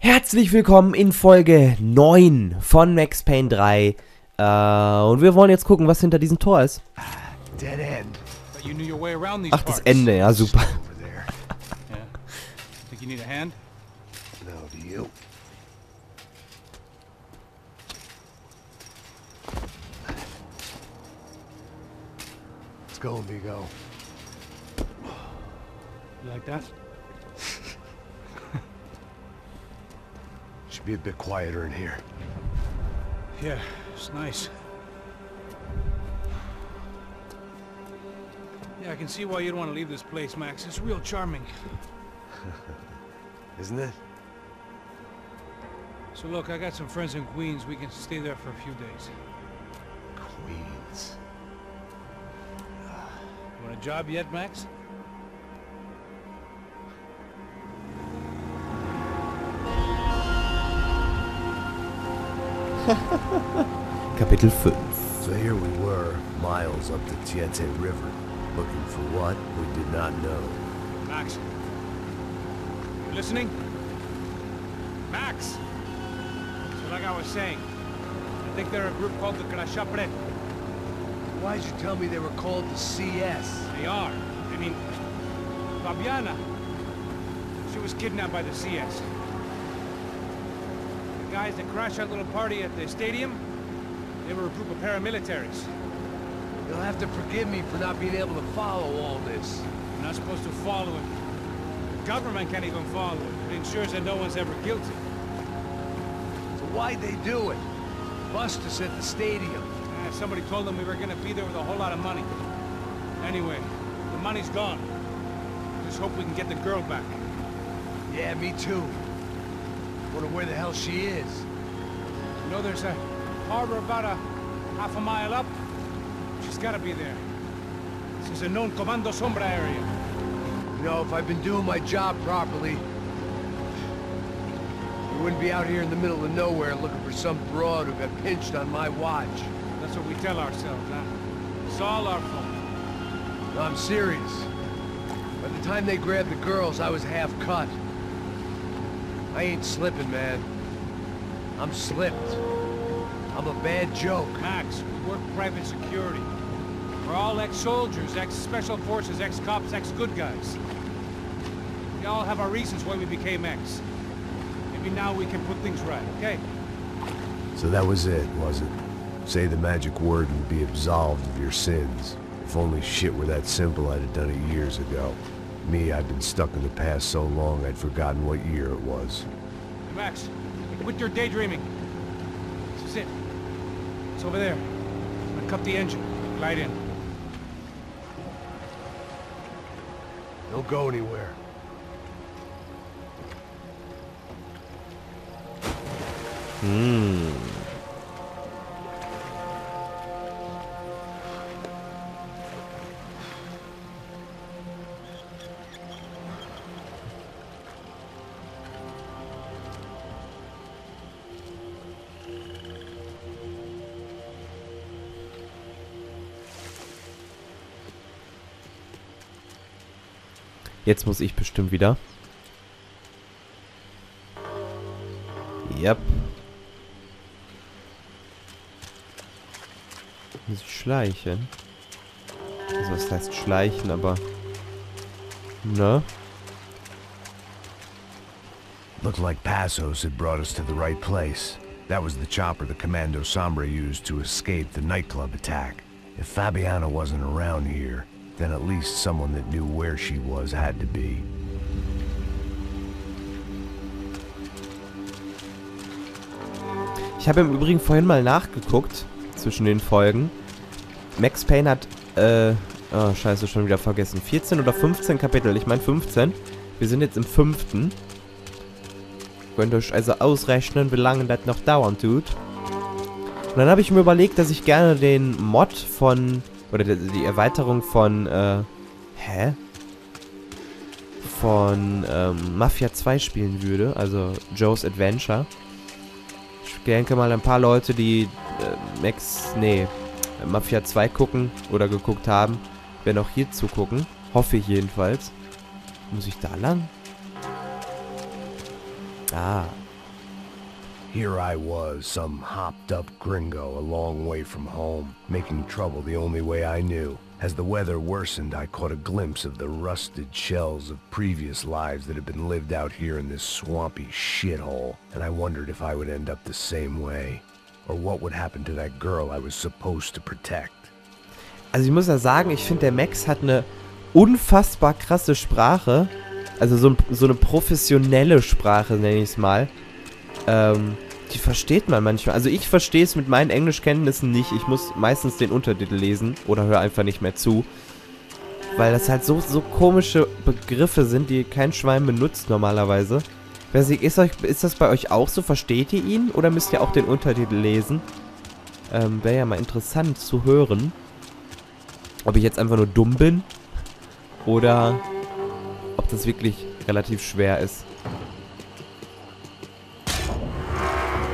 Herzlich willkommen in Folge 9 von Max Payne 3. Äh, und wir wollen jetzt gucken, was hinter diesem Tor ist. Dead end. But you knew your way around these Ach, das. Ende, ja, super. Let's go, amigo. You like that? Be a bit quieter in here. Yeah, it's nice. Yeah, I can see why you'd want to leave this place, Max. It's real charming. Isn't it? So look, I got some friends in Queens. We can stay there for a few days. Queens. You want a job yet, Max? Kapitel 5. So here we were, miles up the Tiete River, looking for what we did not know. Max. You listening? Max! So like I was saying, I think they're a group called the Crashapre. Why'd you tell me they were called the CS? They are. I mean, Fabiana. She was kidnapped by the CS. Guys that crashed that little party at the stadium, they were a group of paramilitaries. You'll have to forgive me for not being able to follow all this. You're not supposed to follow it. The government can't even follow it. It ensures that no one's ever guilty. So why'd they do it? Bust us at the stadium. Uh, somebody told them we were gonna be there with a whole lot of money. Anyway, the money's gone. Just hope we can get the girl back. Yeah, me too. Wonder where the hell she is. You know there's a harbor about a half a mile up? She's gotta be there. This is a known Comando Sombra area. You know, if I've been doing my job properly, we wouldn't be out here in the middle of nowhere looking for some broad who got pinched on my watch. That's what we tell ourselves, huh? It's all our fault. No, I'm serious. By the time they grabbed the girls, I was half cut. I ain't slipping, man. I'm slipped. I'm a bad joke. Max, we work private security. We're all ex-soldiers, ex-special forces, ex-cops, ex-good guys. We all have our reasons why we became ex. Maybe now we can put things right, okay? So that was it, was it? Say the magic word and be absolved of your sins. If only shit were that simple, I'd have done it years ago. Me, I've been stuck in the past so long I'd forgotten what year it was. Hey, Max, quit your daydreaming. This is it. It's over there. I'm gonna cut the engine. Glide in. Don't go anywhere. Hm. Jetzt muss ich bestimmt wieder. Yep. Muss ich schleichen? Also was heißt schleichen, aber... Ne? Looked like Passos had brought us to the right place. That was the chopper the Commando Sombra used to escape the nightclub attack. If Fabiana wasn't around here, then at least someone that knew where she was had to be. Ich habe im Übrigen vorhin mal nachgeguckt zwischen den Folgen. Max Payne hat, äh, oh scheiße, schon wieder vergessen. 14 oder 15 Kapitel. Ich meine 15. Wir sind jetzt im fünften. Könnt ihr euch also ausrechnen, wie lange das noch dauern tut. Und dann habe ich mir überlegt, dass ich gerne den Mod von, oder die, die Erweiterung von, äh, hä? Von, ähm, Mafia 2 spielen würde. Also Joe's Adventure. Ich denke mal, ein paar Leute, die äh, Max, nee, Mafia 2 gucken oder geguckt haben, werden auch hier zugucken. Hoffe ich jedenfalls. Muss ich da lang? Ah, Here I was, some hopped-up gringo a long way from home, making trouble the only way I knew. As the weather worsened, I caught a glimpse of the rusted shells of previous lives that had been lived out here in this swampy shithole, and I wondered if I would end up the same way, or what would happen to that girl I was supposed to protect. Also ich muss ja sagen, ich finde, der Max hat eine unfassbar krasse Sprache. Also so, so eine professionelle Sprache, nenne ich es mal. Ähm, die versteht man manchmal. Also ich verstehe es mit meinen Englischkenntnissen nicht. Ich muss meistens den Untertitel lesen oder höre einfach nicht mehr zu. Weil das halt so, so komische Begriffe sind, die kein Schwein benutzt normalerweise. Ich, ist, euch, ist das bei euch auch so? Versteht ihr ihn? Oder müsst ihr auch den Untertitel lesen? Ähm, Wäre ja mal interessant zu hören. Ob ich jetzt einfach nur dumm bin. Oder ob das wirklich relativ schwer ist.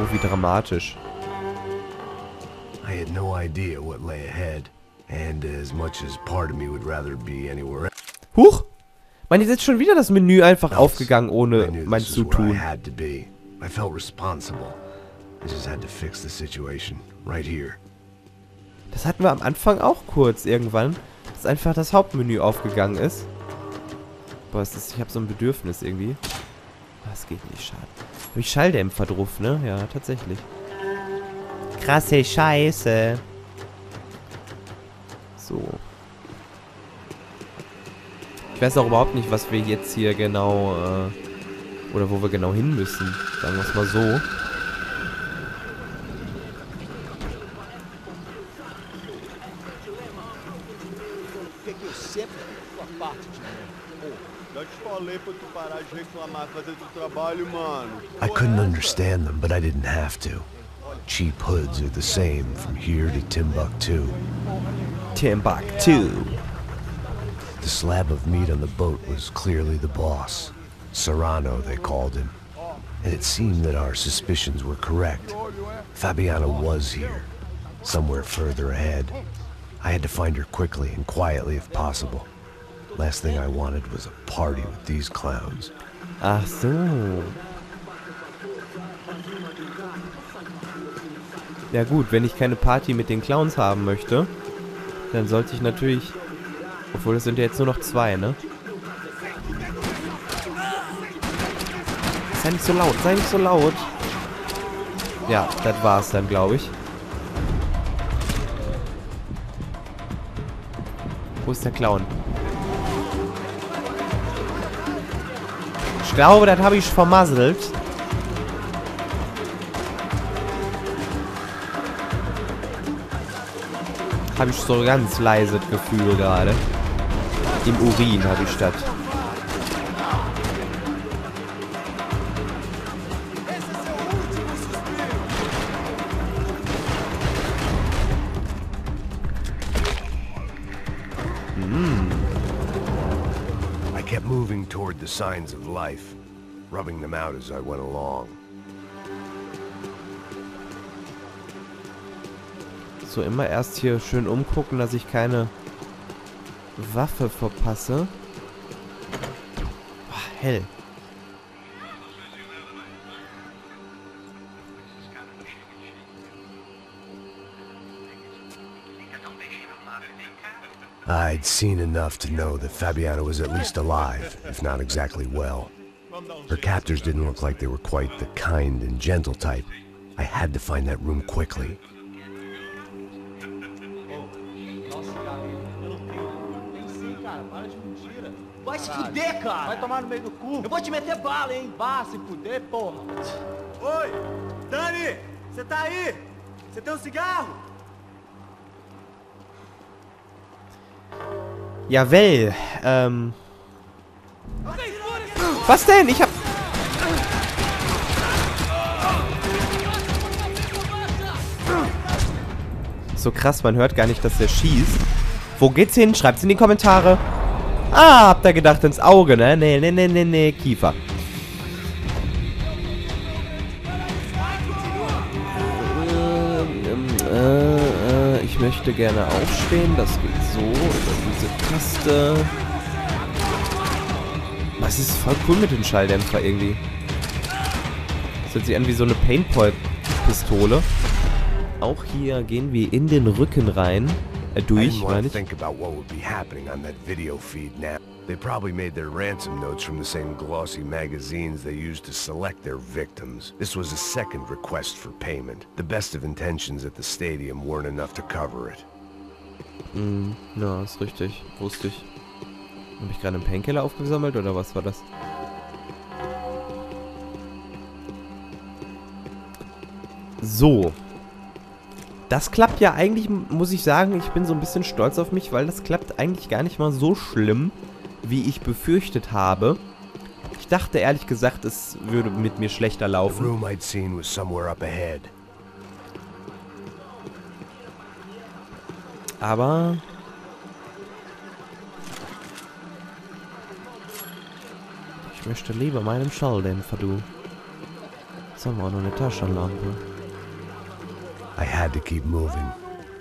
Oh, wie dramatisch. I had no idea what lay ahead, and as much as part of me would rather be anywhere Huch! Mann, jetzt ist schon wieder das Menü einfach else, aufgegangen, ohne mein I Zutun. had to be. I felt responsible. I just had to fix the situation right here. Das hatten wir am Anfang auch kurz irgendwann, dass einfach das Hauptmenü aufgegangen ist. Boah, ist das, ich habe so ein Bedürfnis irgendwie. Das geht nicht, schade. Habe ich Schalldämpfer drauf, ne? Ja, tatsächlich. Krasse Scheiße. So. Ich weiß auch überhaupt nicht, was wir jetzt hier genau, äh, oder wo wir genau hin müssen. Sagen wir es mal so. I couldn't understand them, but I didn't have to. Cheap hoods are the same from here to Timbuktu. Timbuktu. The slab of meat on the boat was clearly the boss. Serrano, they called him. And it seemed that our suspicions were correct. Fabiana was here, somewhere further ahead. I had to find her quickly and quietly if possible. Last thing I wanted was a party with these clowns. Ach so. Ja gut, wenn ich keine Party mit den Clowns haben möchte, dann sollte ich natürlich... Obwohl, es sind ja jetzt nur noch zwei, ne? Sei nicht so laut, sei nicht so laut. Ja, das war's dann, glaube ich. Wo ist der Clown? Glaube, das habe ich vermasselt. Habe ich so ganz leise Gefühl gerade. Im Urin habe ich das. Signs of life, rubbing them out as I went along. So, immer erst hier schön umgucken, dass ich keine Waffe verpasse. Boah, hell. I'd seen enough to know that Fabiana was at least alive, if not exactly well. Her captors didn't look like they were quite the kind and gentle type. I had to find that room quickly. Nossa, cara, eu não tenho. Tem sim, cara, para de mentira. Vai se fuder, cara! Vai tomar no meio do cu! Eu vou te meter bala, hein? Vá se fuder, porra! Oi! Dani! Você tá aí? Você tem um cigarro? Jawohl. Ähm. Was denn? Ich hab... So krass, man hört gar nicht, dass der schießt. Wo geht's hin? Schreibt's in die Kommentare. Ah, habt ihr gedacht ins Auge, ne? Nee, nee, nee, nee, nee, Kiefer. Möchte gerne aufstehen. Das geht so. Über diese Taste. Das ist voll cool mit dem Schalldämpfer irgendwie. Das hört sich an wie so eine Paintball-Pistole. Auch hier gehen wir in den Rücken rein. Äh, durch, meine ich. They probably made their ransom notes from the same glossy magazines they used to select their victims. This was a second request for payment. The best of intentions at the stadium weren't enough to cover it. Mm, ja, ist richtig. Wusste ich. Habe ich gerade einen Painkiller aufgesammelt oder was war das? So. Das klappt ja eigentlich, muss ich sagen, ich bin so ein bisschen stolz auf mich, weil das klappt eigentlich gar nicht mal so schlimm, wie ich befürchtet habe. Ich dachte ehrlich gesagt, es würde mit mir schlechter The laufen. room I'd seen was somewhere up ahead. Aber... Ich möchte lieber meinen Schalldämpfer, du. Jetzt haben wir auch noch eine Taschenlampe. I had to keep moving.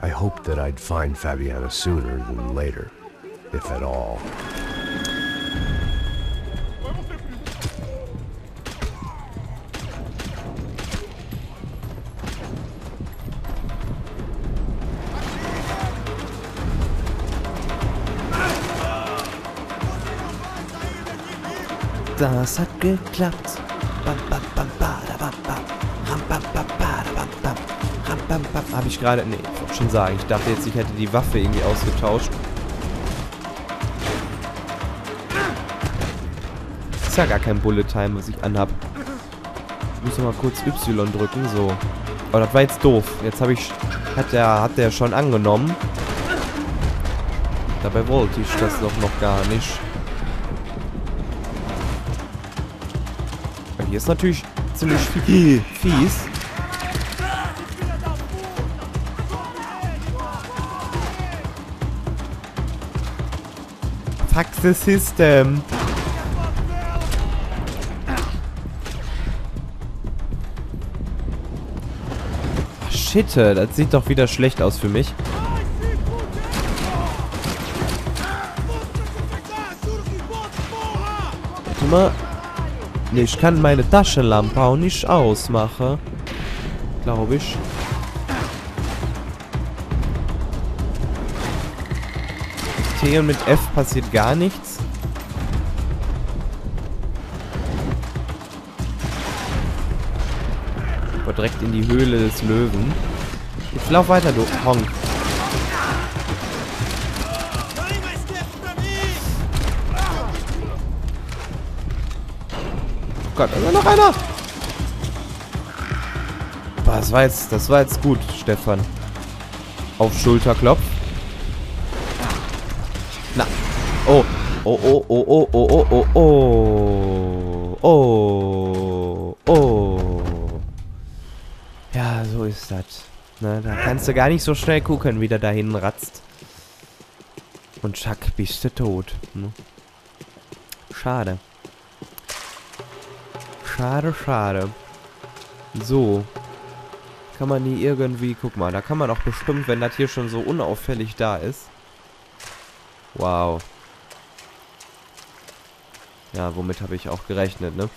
I hoped that I'd find Fabiana sooner than later, if at all. Das hat geklappt. Hab ich gerade... Nee, ich wollte schon sagen. Ich dachte jetzt, ich hätte die Waffe irgendwie ausgetauscht. Ist ja gar kein Bullet Time, was ich anhab. Ich muss mal kurz Y drücken, so. Oh, das war jetzt doof. Jetzt habe ich... Hat der, hat der schon angenommen. Dabei wollte ich das doch noch gar nicht. Hier ist natürlich ziemlich viel fies. Fuck the system. Shit, das sieht doch wieder schlecht aus für mich. Warte mal. Nee, ich kann meine Taschenlampe auch nicht ausmachen. Glaube ich. T und mit F passiert gar nichts. Aber direkt in die Höhle des Löwen. Jetzt lauf weiter, du Honk. Gott, da noch einer. Boah, das war jetzt, das war jetzt gut, Stefan. Auf Schulterklopf. Na. Oh. Oh, oh, oh, oh, oh, oh, oh, oh. Oh. Oh. Ja, so ist das. Ne, da kannst du gar nicht so schnell gucken, wie der dahin ratzt. Und schack, bist du tot. Ne? Schade. Schade, schade. So. Kann man die irgendwie... Guck mal, da kann man auch bestimmt, wenn das hier schon so unauffällig da ist. Wow. Ja, womit habe ich auch gerechnet, ne?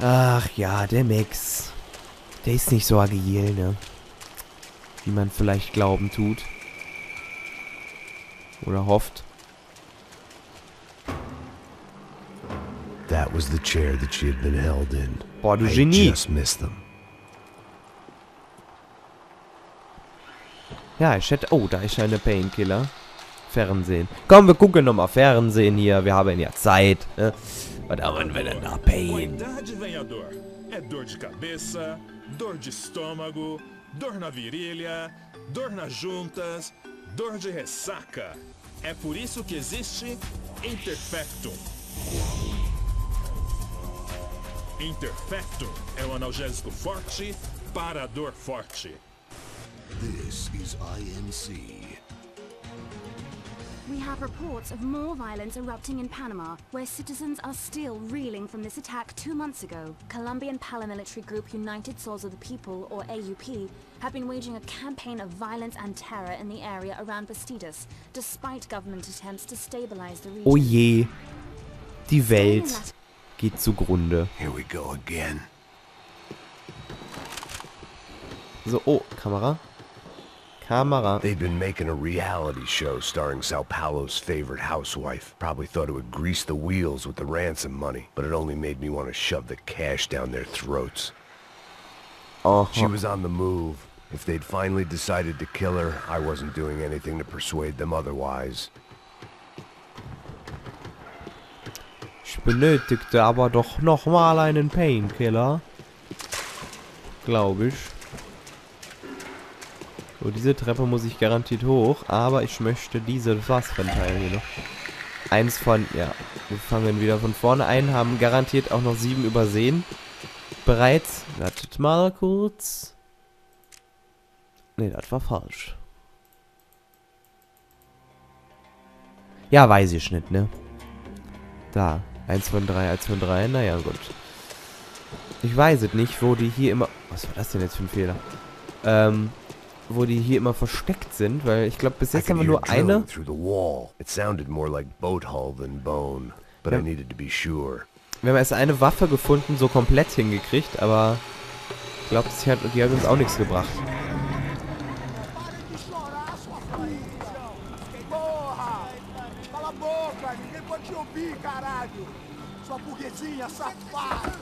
Ach ja, der Max. Der ist nicht so agil, ne? Wie man vielleicht glauben tut. Oder hofft. Was the chair that she had been held in. Boah, du I Genie. just missed them. Ja, ich hätte... Oh, da ist eine Painkiller. Fernsehen. Komm, wir gucken nochmal Fernsehen hier. Wir haben ja Zeit. Ne? Was haben wir denn da? Pain. É dor de cabeça, dor de estômago, dor na virilha, dor nas juntas, dor de ressaca. É por isso que existe Interfectum. Interfectum é um analgésico forte para a dor forte. This is INC. We have reports of more violence erupting in Panama, where citizens are still reeling from this attack two months ago. Colombian paramilitary group United Souls of the People, or AUP, have been waging a campaign of violence and terror in the area around Bastidas, despite government attempts to stabilize the region. Oh je. Die Welt. Geht zugrunde. Here we go again. So, oh, Kamera. Kamera. They'd been making a reality show starring Sao Paulo's favorite housewife. Probably thought it would grease the wheels with the ransom money, but it only made me want to shove the cash down their throats. Oh, She was on the move. If they'd finally decided to kill her, I wasn't doing anything to persuade them otherwise. Ich benötigte aber doch nochmal einen Painkiller. Glaube ich. So, diese Treppe muss ich garantiert hoch, aber ich möchte diese Waffenteil hier noch. Eins von, ja, wir fangen wieder von vorne ein, haben garantiert auch noch sieben übersehen. Bereits, wartet mal kurz. Ne, das war falsch. Ja, weiß ich nicht, ne? Da, 1 von 3, 1 von 3, naja, gut. Ich weiß es nicht, wo die hier immer... Was war das denn jetzt für ein Fehler? Ähm, wo die hier immer versteckt sind, weil ich glaube, bis jetzt haben wir nur eine... drilling through the wall. It sounded more like boat hull than bone, but I Ja. needed to be sure. Wir haben erst eine Waffe gefunden, so komplett hingekriegt, aber... Ich glaube, die hat uns auch nichts gebracht. Boca, ninguém pode te ouvir, caralho! Sua burguesinha safada!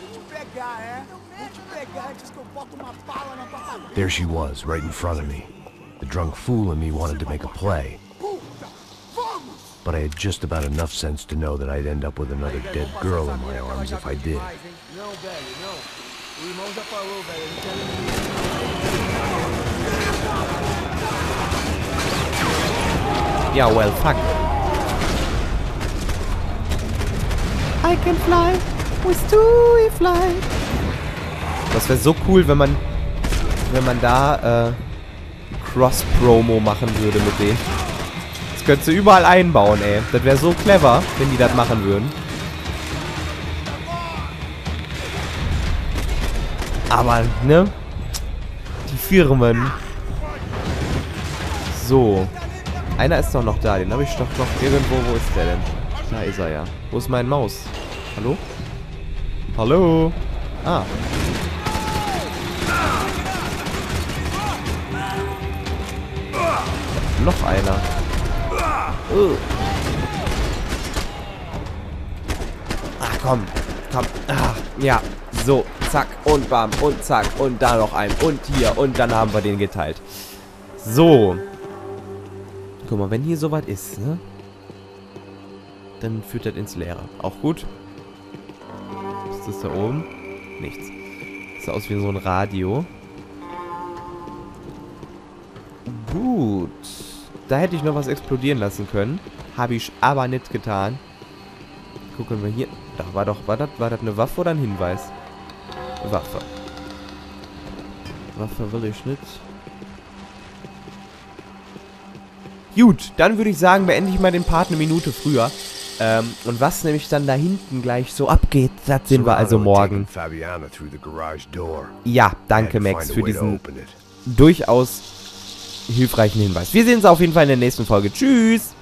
Vou te pegar, é? Vou te pegar antes que eu boto uma bala na tua cabeça! There she was, right in front of me. The drunk fool in me wanted to make a play, but I had just about enough sense to know that I'd end up with another dead girl in my arms if I did. Não, velho, não. I can fly with two fly. Das wäre so cool, wenn man wenn man da äh, Cross-Promo machen würde mit denen. Das könntest du überall einbauen, ey. Das wäre so clever, wenn die das machen würden. Aber, ne? Die Firmen. So. Einer ist doch noch da. Den habe ich doch noch irgendwo. Wo ist der denn? Da ist er ja. Wo ist mein Maus? Hallo? Hallo? Ah. Noch einer. Uh. Ah, komm. Komm. Ah, ja. So. Zack. Und bam. Und zack. Und da noch ein. Und hier. Und dann haben wir den geteilt. So. Guck mal, wenn hier sowas ist, ne? Dann führt das ins Leere. Auch gut. Ist das da oben? Nichts. Sieht aus wie so ein Radio. Gut. Da hätte ich noch was explodieren lassen können. Habe ich aber nicht getan. Gucken wir hier. Da war doch, war das, war das eine Waffe oder ein Hinweis? Waffe. Waffe will ich nicht. Gut, dann würde ich sagen, beende ich mal den Part eine Minute früher. Ähm, und was nämlich dann da hinten gleich so abgeht, das sehen wir also morgen. Ja, danke Max für diesen durchaus hilfreichen Hinweis. Wir sehen uns auf jeden Fall in der nächsten Folge. Tschüss!